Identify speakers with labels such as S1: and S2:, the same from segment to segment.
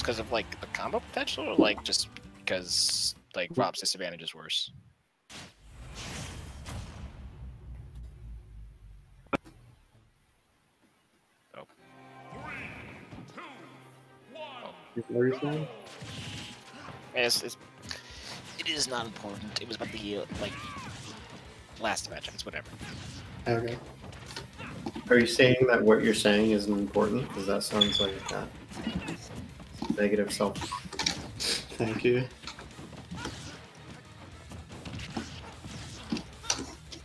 S1: just because of like the combo potential, or like just because like Rob's disadvantage is worse?
S2: What are you saying?
S1: It's, it's, it is not important. It was about the like last match. It's whatever.
S2: Okay.
S3: Are you saying that what you're saying isn't important? Because that sounds like that negative self.
S2: Thank you.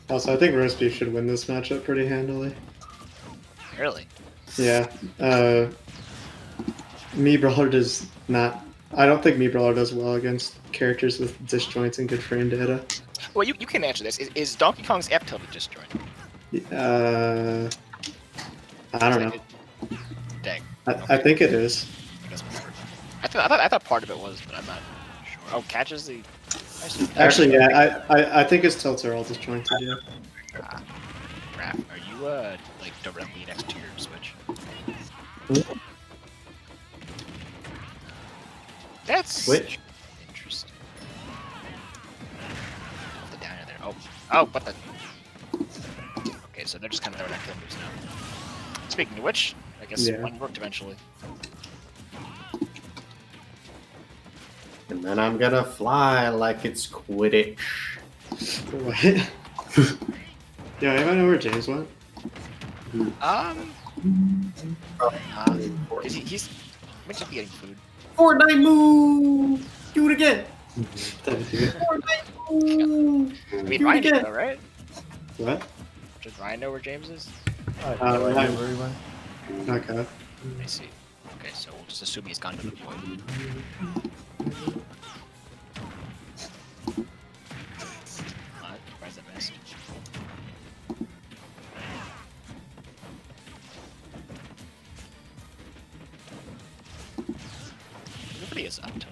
S2: Also, I think roast beef should win this matchup pretty handily.
S1: Really?
S2: Yeah. Uh, Mii Brawler does not. I don't think Mii Brawler does well against characters with disjoints and good frame data.
S1: Well, you, you can answer this. Is, is Donkey Kong's F tilt disjoint?
S2: Uh, I don't know.
S1: Dang.
S2: I, I think it is.
S1: I whatever. I thought, I thought part of it was, but I'm not sure. Oh, catches the. Actually,
S2: yeah, I, I, I think his tilts are all disjointed. Yeah.
S1: Ah, Raph, are you uh like directly next to your switch? That's
S3: Switch?
S1: interesting. The down there. Oh, oh, what the? Okay, so they're just kind of throwing out kill moves now. Speaking of which, I guess
S2: Yeah.
S1: one worked eventually.
S3: And then I'm gonna fly like it's Quidditch.
S2: What? yeah, anybody know where James went?
S1: Um, uh, he, he's might just be getting food.
S3: Fortnite move! Do it again!
S2: Thank you.
S3: Fortnite move!
S1: I mean,
S3: Do it
S1: Ryan did
S3: again!
S1: though, right?
S2: What?
S1: Does Ryan know where James is?
S2: Uh,
S4: no idea
S2: Ryan-
S4: where he went.
S2: Okay.
S1: I see. Okay, so we'll just assume he's gone to the point. Uh, surprised I. Everybody is up to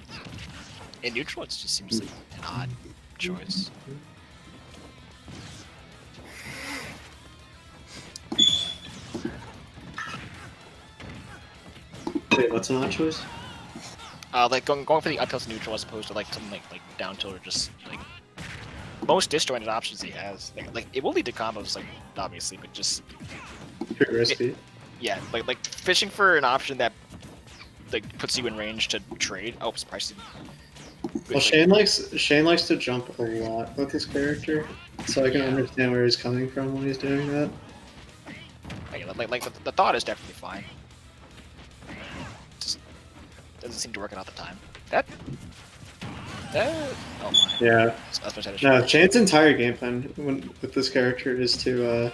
S1: In neutral, it just seems like an odd choice.
S2: What's an odd choice?
S1: Uh, like going going for the up tilt neutral as opposed to like something like like down tilt or just like most disjointed options he has. Like, like it will lead to combos, like obviously, but just
S2: Pure roast beef.
S1: yeah, like like fishing for an option that like puts you in range to trade. Oh, surprised.
S2: Well, Shane likes Shane likes to jump a lot with his character, so I can
S1: Yeah.
S2: understand where he's coming from when he's doing that.
S1: Like, like, like the, the thought is definitely fine. Doesn't seem to work out the time. That. That. Oh my.
S2: Yeah.
S1: That's that's what I should-
S2: No, Shane's entire game plan when, with this character is to uh,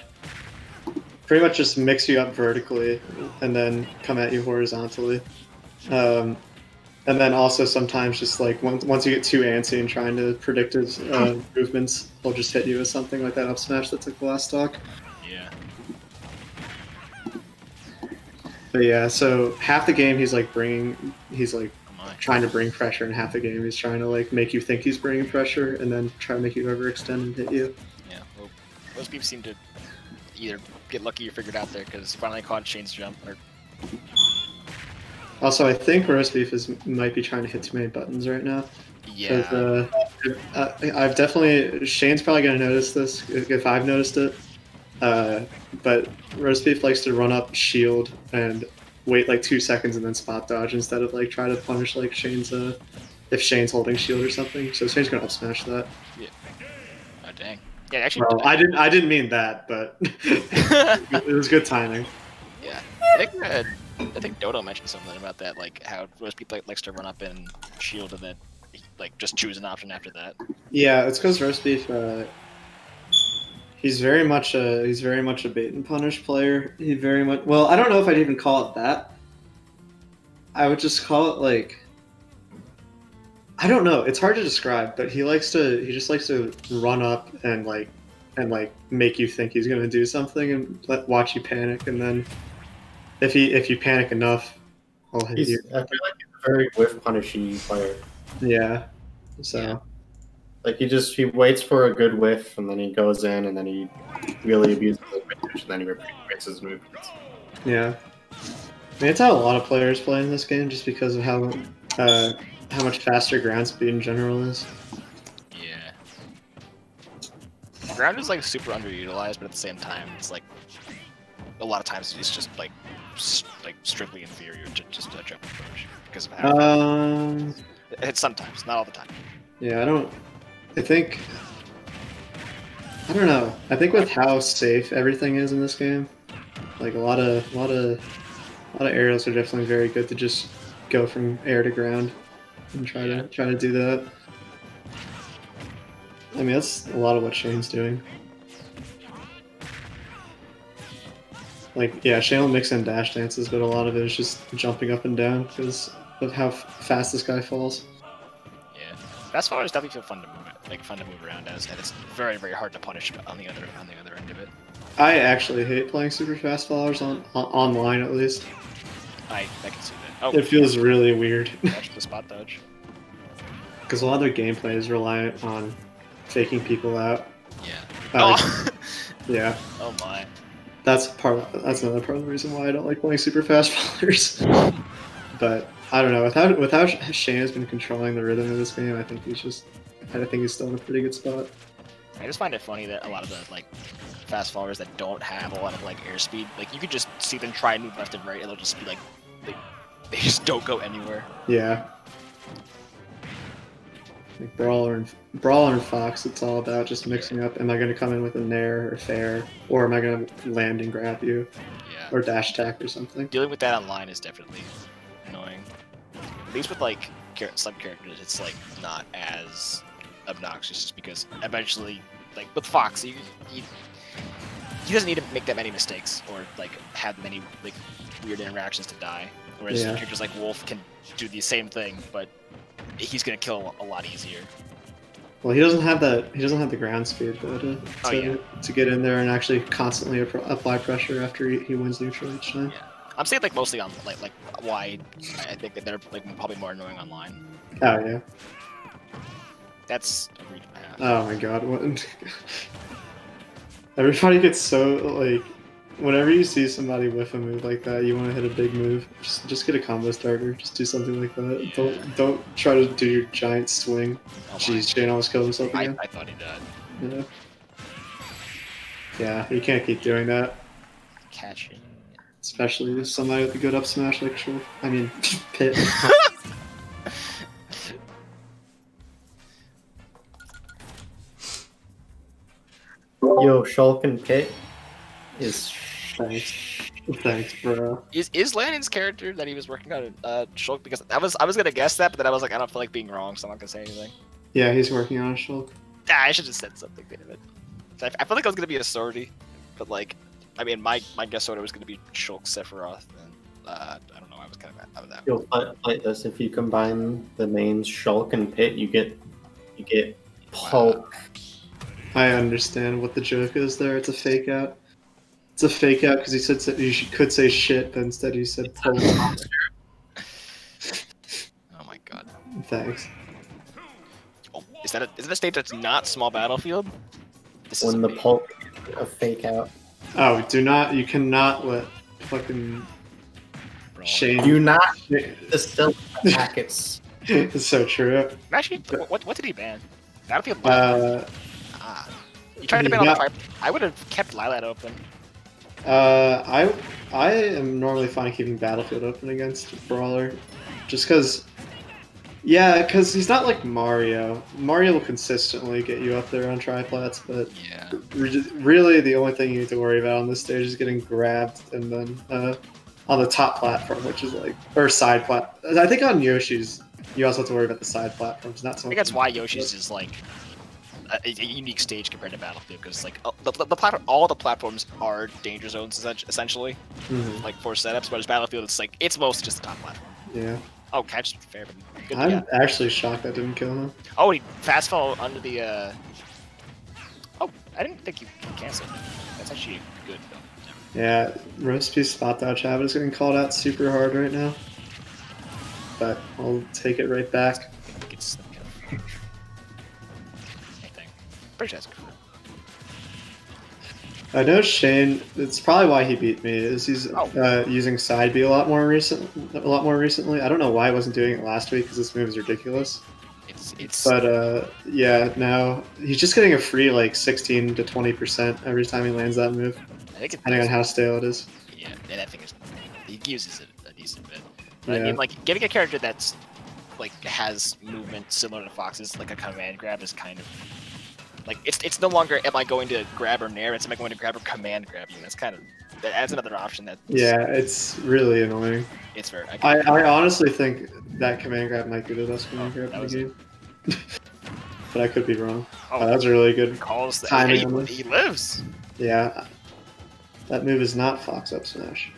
S2: pretty much just mix you up vertically and then come at you horizontally. Um, and then also sometimes just like once, once you get too antsy and trying to predict his uh, movements, he'll just hit you with something like that up smash that took the last stock.
S1: Yeah.
S2: But yeah, so half the game he's like bringing, he's like
S1: Oh
S2: trying to bring pressure, and half the game he's trying to like make you think he's bringing pressure, and then try to make you overextend and hit you.
S1: Yeah, well, most people seem to either get lucky or figure it out there because finally caught Shane's jump. Or
S2: Also, I think roast beef is might be trying to hit too many buttons right now.
S1: yeah,
S2: Uh, I've definitely Shane's probably gonna notice this if I've noticed it. Uh, but roast beef likes to run up shield and wait like two seconds and then spot dodge instead of like try to punish like Shane's uh if Shane's holding shield or something. So Shane's gonna up smash that. Yeah.
S1: Oh dang. Yeah, actually,
S2: Well, I didn't I didn't mean that, but it was good timing.
S1: yeah. I think uh, I think Dodo mentioned something about that, like how roast beef like, likes to run up and shield and then like just choose an option after that.
S2: Yeah, it's because roast beef. Uh, he's very much a he's very much a bait and punish player. He very much well. I don't know if I'd even call it that. I would just call it like. I don't know. It's hard to describe, but he likes to. He just likes to run up and like, and like make you think he's gonna do something and let watch you panic, and then, if he if you panic enough, he'll hit
S3: He's,
S2: you.
S3: I feel like he's a very whiff punishy player.
S2: Yeah. So.
S1: Yeah.
S3: Like he just he waits for a good whiff and then he goes in and then he really abuses the advantage and then he repeats his movements.
S2: Yeah. I mean, it's how a lot of players play in this game, just because of how uh, how much faster ground speed in general is.
S1: Yeah. Ground is like super underutilized, but at the same time, it's like a lot of times it's just like s- like strictly inferior to just a jump approach because of how
S2: Um,
S1: it's sometimes, not all the time.
S2: yeah, I don't. I think. I don't know. I think with how safe everything is in this game, like a lot of, a lot of, a lot of aerials are definitely very good to just go from air to ground and try
S1: Yeah.
S2: to try to do that. I mean, that's a lot of what Shane's doing. Like, yeah, Shane will mix in dash dances, but a lot of it is just jumping up and down because of how f- fast this guy falls.
S1: Fast forward is definitely feel fun to move like fun to move around as, and it's very very hard to punish on the other on the other end of it.
S2: I actually hate playing super fast fallers on, on online at least.
S1: I I can see that. Oh,
S2: It feels really weird
S1: dodge the spot dodge.
S2: because a lot of their gameplay is reliant on faking people out.
S1: Yeah.
S2: Uh,
S1: oh.
S2: Yeah,
S1: oh my.
S2: that's part. Of, that's another part of the reason why I don't like playing super fast fallers. but I don't know. Without without Shane has been controlling the rhythm of this game, I think he's just. I think he's still in a pretty good spot.
S1: I just find it funny that a lot of the like fast fallers that don't have a lot of like airspeed, like you could just see them try and move left and right, and they'll just be like, they, they just don't go anywhere.
S2: Yeah. Like Brawler and Brawler and Fox, it's all about just mixing up. Am I going to come in with a nair or fair, or am I going to land and grab you,
S1: Yeah.
S2: or dash attack or something?
S1: Dealing with that online is definitely. At least with like some characters, it's like not as obnoxious, just because eventually, like with Fox, you, you, he doesn't need to make that many mistakes or like have many like weird interactions to die. Whereas
S2: Yeah.
S1: characters like Wolf can do the same thing, but he's gonna kill a lot easier.
S2: Well, he doesn't have that. He doesn't have the ground speed though to oh, to,
S1: Oh, yeah.
S2: to get in there and actually constantly apply pressure after he, he wins neutral each time.
S1: I'm saying like mostly on like like why I think that they're like probably more annoying online.
S2: Oh yeah.
S1: That's a I.
S2: Oh my god. What? Everybody gets so like. Whenever you see somebody whiff a move like that, you want to hit a big move. Just, just get a combo starter. Just do something like that.
S1: Yeah.
S2: Don't, don't try to do your giant swing.
S1: Oh.
S2: Jeez, Shane almost killed himself
S1: I,
S2: again.
S1: I thought he died.
S2: Yeah. Yeah, you can't keep doing that.
S1: Catching.
S2: Especially with somebody with a good up smash like Shulk. I mean, Pit.
S3: Yo, Shulk and Pit is
S2: Thanks. Thanks, bro.
S1: Is is Lannon's character that he was working on uh Shulk? Because I was I was gonna guess that, but then I was like I don't feel like being wrong, so I'm not gonna say anything.
S2: Yeah, he's working on a Shulk.
S1: Ah, I should have said something, damn it. I, I feel like I was gonna be a sortie, but like, I mean, my my guess order was gonna be Shulk Sephiroth, and uh, I don't know, I was kind of out of that.
S3: You'll fight, fight this if you combine the names Shulk and Pit. You get you get Pulk.
S2: I understand what the joke is there. It's a fake out. It's a fake out because he said you could say shit, but instead he said Pulk.
S1: Oh my god.
S2: Thanks.
S1: Oh, is that a, is that a stage that's not small battlefield? This is
S3: When the
S1: amazing.
S3: Pulk a fake out.
S2: Oh, do not. You cannot let fucking
S1: Bro.
S2: Shane.
S3: Do not distill packets.
S2: it's so true.
S1: Actually, what, what what did he ban? Battlefield.
S2: Uh,
S1: ah. You tried to ban on
S2: yeah.
S1: the tri- I would have kept Lylat open.
S2: uh, I I am normally fine keeping Battlefield open against Brawler, just because. Yeah, because he's not like Mario. Mario will consistently get you up there on triplats, but
S1: Yeah.
S2: re- really the only thing you need to worry about on this stage is getting grabbed and then uh, on the top platform, which is like or side plat. I think on Yoshi's you also have to worry about the side platforms, not so
S1: I think that's why Yoshi's is like a, a unique stage compared to Battlefield because like uh, the, the, the plat- all the platforms are danger zones essen- essentially,
S2: Mhm,
S1: like for setups. Whereas Battlefield, it's like it's mostly just the top platform.
S2: Yeah,
S1: Oh, catch fair.
S2: I'm
S1: yeah.
S2: actually shocked that didn't kill him.
S1: Oh, he fast fall under the. uh... Oh, I didn't think he can cancel. That's actually good though.
S2: Yeah, roast piece spot dodge habit is getting called out super hard right now, but I'll take it right back.
S1: I think it's. I think. Pretty sure that's good.
S2: I know Shane. It's probably why he beat me. Is he's
S1: Oh.
S2: uh, using side B a lot more recent, a lot more recently. I don't know why I wasn't doing it last week because this move is ridiculous.
S1: It's it's
S2: But uh, yeah, now he's just getting a free like 16 to 20 percent every time he lands that move,
S1: I think it's
S2: depending on how stale it is.
S1: yeah, that thing is he uses it a decent bit. But I mean, like getting a character that's like has movement similar to Fox's, like a command grab, is kind of like it's it's no longer am I going to grab or nair, it's am I going to grab or command grab you. That's kind of that adds another option that
S2: Yeah, it's really annoying.
S1: it's very.
S2: I, I honestly think that command grab might be the best command grab in the game. but I could be wrong.
S1: oh,
S2: Uh, that's a really good.
S1: calls that
S2: timing
S1: he, he lives.
S2: Yeah, that move is not Fox up smash.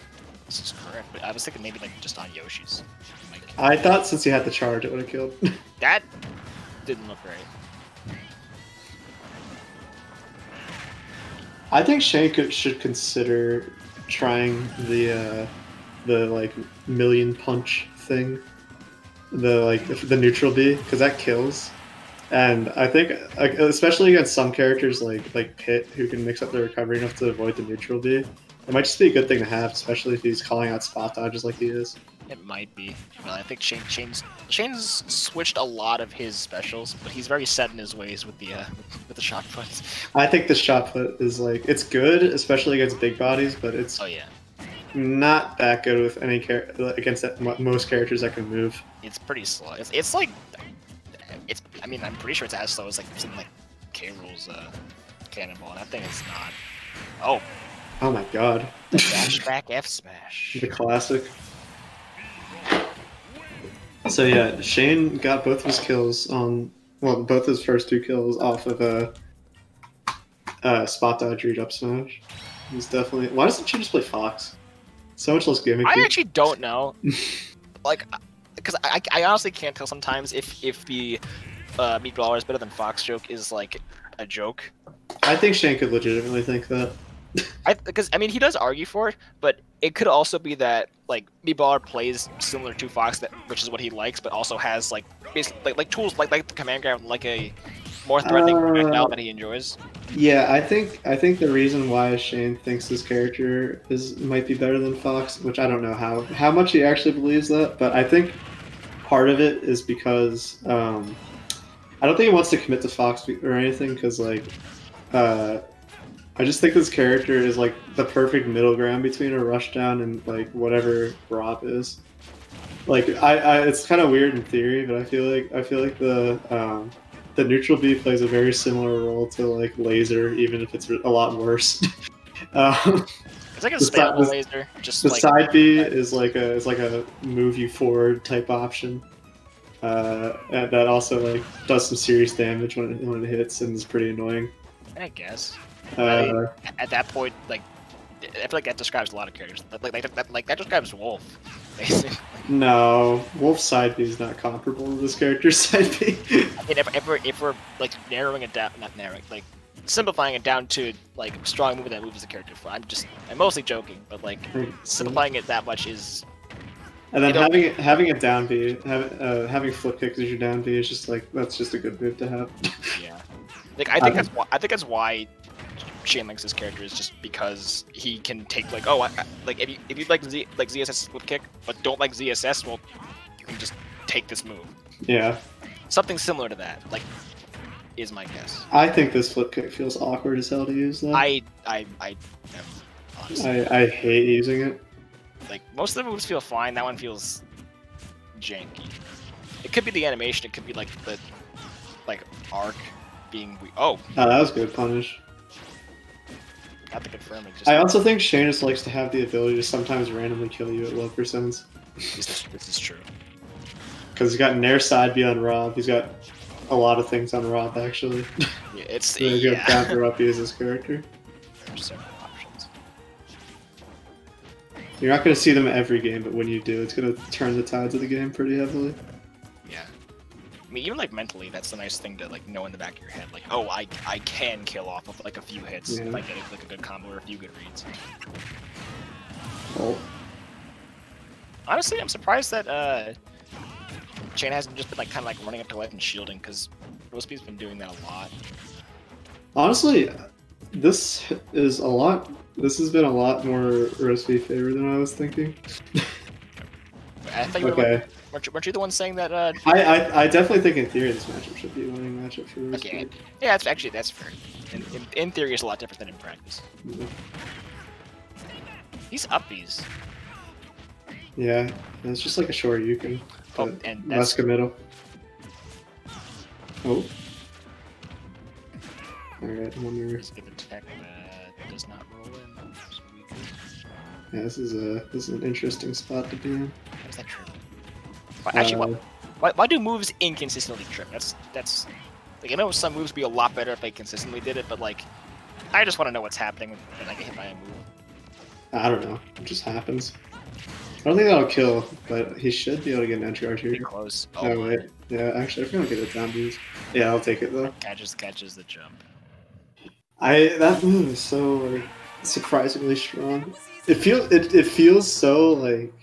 S1: This is correct, but I was thinking maybe like just on Yoshi's. Like
S2: I thought since he had the charge, it would have killed.
S1: that didn't look right.
S2: I think Shane could, should consider trying the uh, the like million punch thing, the like the neutral B because that kills. And I think, especially against some characters like like Pit, who can mix up their recovery enough to avoid the neutral B, it might just be a good thing to have, especially if he's calling out spot dodges like he is.
S1: It might be. Well, I think Shane, Shane's Shane's switched a lot of his specials, but he's very set in his ways with the uh, with the shot put.
S2: I think the shot put is like it's good, especially against big bodies, but it's
S1: Oh yeah,
S2: not that good with any char- against that, most characters that can move.
S1: it's pretty slow. It's, it's like it's. I mean, I'm pretty sure it's as slow as like something like K. Rool's uh, cannonball. That thing is not. Oh,
S2: Oh my god,
S1: the dash back F smash.
S2: the classic. So yeah, Shane got both of his kills on well, both his first two kills off of a uh, spot dodge read up smash. He's definitely. Why doesn't she just play Fox? So much less gimmicky.
S1: I actually don't know. like, because I, I honestly can't tell sometimes if if the uh, meatballer is better than Fox joke is like a joke.
S2: I think Shane could legitimately think that.
S1: I because I mean he does argue for it, but it could also be that like Meatballer plays similar to Fox, that which is what he likes, but also has like basically like, like tools like like the command grab, like a more threatening
S2: Uh,
S1: projectile that he enjoys.
S2: Yeah, I think I think the reason why Shane thinks his character is might be better than Fox, which I don't know how how much he actually believes that, but I think part of it is because um, I don't think he wants to commit to Fox or anything because like uh, I just think this character is like the perfect middle ground between a rushdown and like whatever Rob is. Like I, I it's kind of weird in theory, but I feel like I feel like the um, the neutral B plays a very similar role to like laser, even if it's a lot worse. um,
S1: It's like a spammable laser, just
S2: the
S1: like
S2: side B is like a is like a move you forward type option. Uh, and that also like does some serious damage when it, when it hits and is pretty annoying.
S1: I guess.
S2: Uh,
S1: At that point, like I feel like that describes a lot of characters. Like like that, like that describes Wolf, basically.
S2: no, Wolf side B is not comparable to this character's side B.
S1: I mean, if, if we're if we're like narrowing it down, not narrowing, like simplifying it down to like strong move that moves the character. For I'm just I'm mostly joking, but like simplifying it that much is
S2: And then having it, having a down B, have, uh, having flip kick as your down B is just like that's just a good move to have.
S1: yeah. Like I think
S2: Um,
S1: that's why I think that's why Shane likes this character is just because he can take like oh I, I- like if you if you like Z like ZSS flip kick but don't like ZSS well you can just take this move.
S2: yeah,
S1: Something similar to that like is my guess.
S2: I think this flip kick feels awkward as hell to use though.
S1: I I I honestly
S2: I, I hate using it.
S1: like most of the moves feel fine. That one feels janky. It could be the animation. It could be like the like arc being we- oh
S2: Oh, that was good punish.
S1: not to confirm it. Just
S2: I also think Shane just likes to have the ability to sometimes randomly kill you at low percents.
S1: this, is, this is true.
S2: Because he's got Nair side B on Rob. He's got a lot of things on Rob actually.
S1: Yeah, it's
S2: Really good
S1: yeah.
S2: counter up as his character.
S1: There's several options.
S2: You're not going to see them every game, but when you do, it's going to turn the tides of the game pretty heavily.
S1: Yeah. I mean, even like mentally, that's the nice thing to like know in the back of your head. Like, oh, I I can kill off of like a few hits if I get like a good combo or a few good reads.
S2: Oh,
S1: Honestly, I'm surprised that uh, Shane hasn't just been like kind of like running up to life and shielding because Rospie's been doing that a lot.
S2: honestly, this is a lot. This has been a lot more roast favor than I was thinking.
S1: I
S2: Okay,
S1: like, weren't, you, weren't you the one saying that? Uh,
S2: I, I I definitely think in theory this matchup should be a winning matchup for roast
S1: okay, yeah, that's actually that's fair. In, in, in theory, it's a lot different than in practice. These uppies.
S2: Yeah, it's just like a short you can.
S1: Oh, and that's
S2: committal. Oh. Alright, I wonder.
S1: let's give a tech that does not roll in. So we can-
S2: Yeah, this is a this is an interesting spot to be in.
S1: That trip? Actually,
S2: Uh,
S1: why, why do moves inconsistently trip? That's that's like I know some moves would be a lot better if they consistently did it, but like I just want to know what's happening when I get hit by a move.
S2: I don't know. It just happens. I don't think that'll kill, but he should be able to get an entry archer here.
S1: close.
S2: Oh, wait. Yeah, actually, I forgot to get down boost. Yeah, I'll take it though.
S1: catches catches the jump.
S2: I that move is so like surprisingly strong. It feels it, it feels so like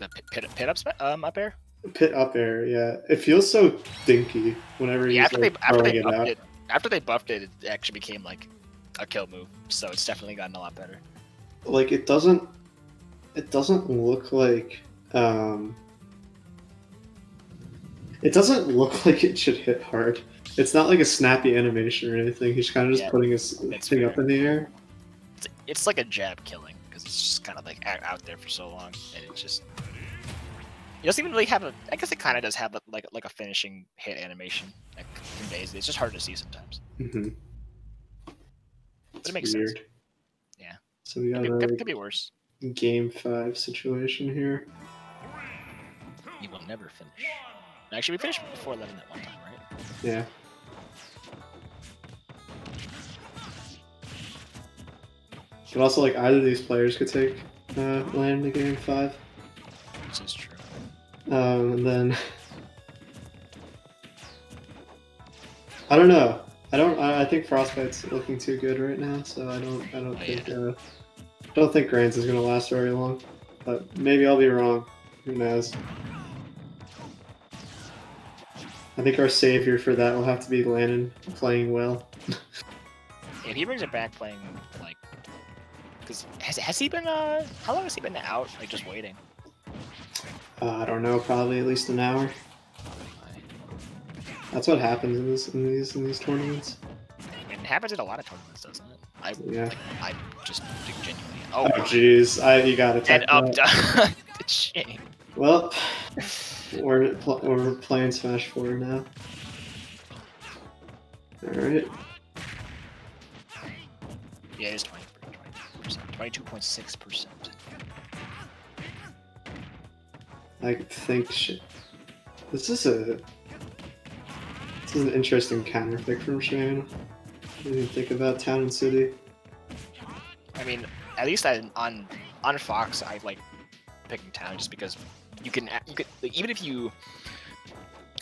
S1: The pit pit, pit up um up air.
S2: pit up air. Yeah, it feels so dinky whenever
S1: Yeah, after
S2: like,
S1: they after they
S2: it
S1: buffed
S2: out.
S1: it, after they buffed it, it actually became like a kill move. So it's definitely gotten a lot better.
S2: Like it doesn't it doesn't look like um it doesn't look like it should hit hard. It's not like a snappy animation or anything. He's kind of just
S1: Yeah,
S2: putting his thing
S1: fair.
S2: up in the air.
S1: It's, it's like a jab killing because it's just kind of like out, there for so long, and it just it doesn't even really have a. I guess it kind of does have a, like like a finishing hit animation that conveys. It's just hard to see sometimes.
S2: Mm-hmm.
S1: But it makes sense. Yeah.
S2: So we got
S1: Could be, could, could be worse.
S2: game five situation here.
S1: You will never finish. Actually, we finished before eleven that one time, right?
S2: Yeah. But also, like either of these players could take uh, land in game five,
S1: This is true.
S2: um, and then I don't know. I don't. I, I think Frostbite's looking too good right now, so I don't. I don't
S1: Oh,
S2: think. Uh, don't think Grands is gonna last very long, but maybe I'll be wrong. Who knows? I think our savior for that will have to be Lannon playing well.
S1: If he brings it back, playing like, because has has he been uh how long has he been out? Like just waiting.
S2: Uh, I don't know, probably at least an hour. That's what happens in this in these in these tournaments.
S1: It happens in a lot of tournaments, doesn't it? I
S2: Yeah.
S1: I just genuinely.
S2: Oh
S1: Oh,
S2: jeez, I you got to
S1: and up the chain.
S2: Well, we're pl- we're playing Smash Four now. All right.
S1: Yeah, it is 20 percent, 22.6 percent.
S2: I think shit. This is a this is an interesting counter pick from Shane. What do you think about Town and City?
S1: I mean, at least I, on on Fox, I like picking town just because you can you could like, even if you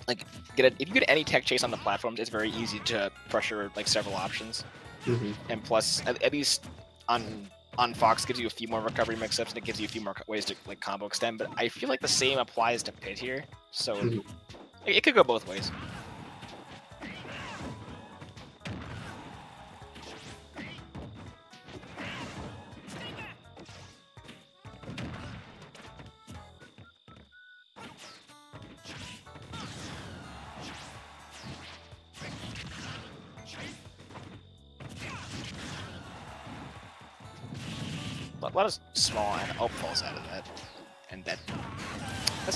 S1: like get a, if you get any tech chase on the platforms, it's very easy to pressure like several options.
S2: Mm-hmm.
S1: and plus at, at least on on Fox gives you a few more recovery mix-ups and it gives you a few more ways to like combo extend. But I feel like the same applies to Pit here, so it, it could go both ways. A lot of small and up falls out of that, and that.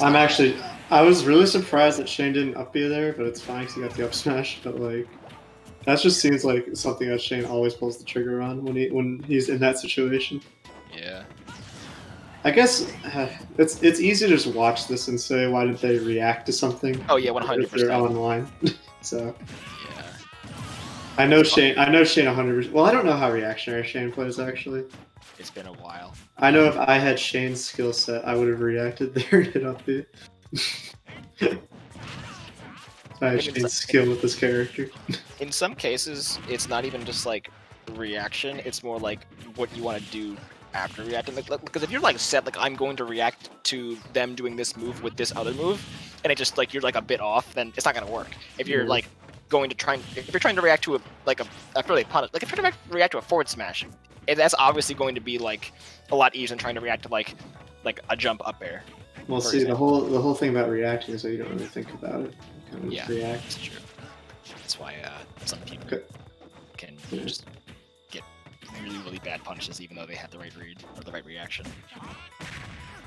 S2: I'm
S1: not-
S2: actually I was really surprised that Shane didn't up B there, but it's fine because he got the up smash. But like, that just seems like something that Shane always pulls the trigger on when he when he's in that situation.
S1: Yeah.
S2: I guess uh, it's it's easy to just watch this and say why did they react to something
S1: Oh yeah, one hundred
S2: if they're
S1: percent.
S2: online. so
S1: Yeah.
S2: I know Shane. I know Shane 100. percent Well, I don't know how reactionary Shane plays actually.
S1: It's been a while.
S2: I know if I had Shane's skill set, I would have reacted there and hit up B. I had
S1: Maybe
S2: Shane's
S1: it's-
S2: skill with this character.
S1: In some cases, it's not even just like reaction. It's more like what you want to do after reacting. Like, like- because if you're like set, like I'm going to react to them doing this move with this other move, and it just like you're like a bit off, then it's not gonna work. If you're
S2: Mhm.
S1: like going to try and if you're trying to react to a like a, a fairly punish like if you're trying to react to a forward smash, that's obviously going to be like a lot easier than trying to react to like like a jump up air.
S2: Well, see, the whole the whole thing about reacting is that you don't really think about it. You kind of
S1: Yeah.
S2: react.
S1: That's true. That's why uh, some people
S2: Okay.
S1: can
S2: Yeah.
S1: just get really really bad punches even though they had the right read or the right reaction.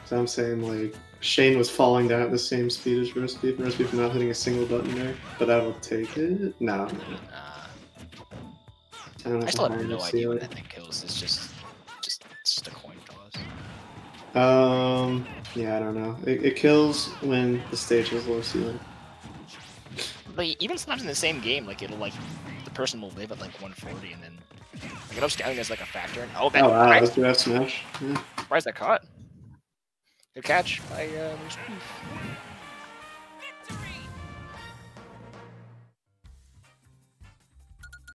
S2: So I'm saying like Shane was falling down at the same speed as and roast beef not hitting a single button there. But that'll take it. No, no. I,
S1: still have no idea what
S2: it.
S1: that thing kills. It's just just it's just a coin toss.
S2: Um, yeah, I don't know. It, it kills when the stage has low ceiling.
S1: But even sometimes in the same game, like it'll like the person will live at like 140 and then like, it ups down as like a factor. And, oh, that,
S2: Oh wow,
S1: right,
S2: let's that smash. Yeah.
S1: why is that caught? Good catch by uh.